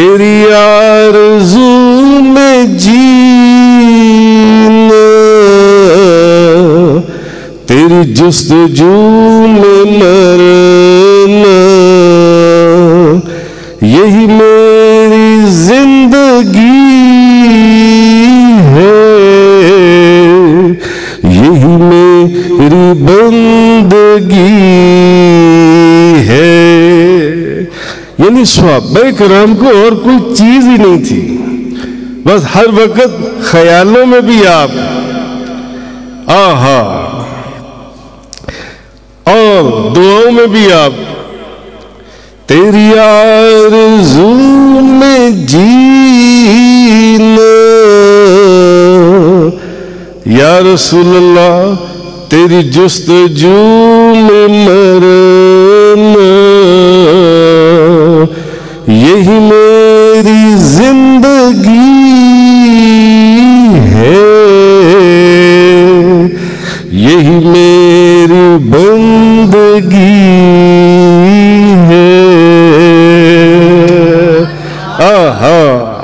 तेरी आरज़ू में जीना। तेरी जुस्तजू में मरना। यही मेरी ज़िंदगी है। यही मेरी बंदगी है। यानी सहाबा कराम को और कोई चीज़ ही नहीं थी। बस हर वक्त ख्यालों में भी आप, आहा। और दुआओं में भी आप, तेरी आरज़ू में जीना। या रसूलल्लाह, तेरी जुस्तजू में मरना यही मेरी ज़िंदगी है। यही मेरी बंदगी है। आहा।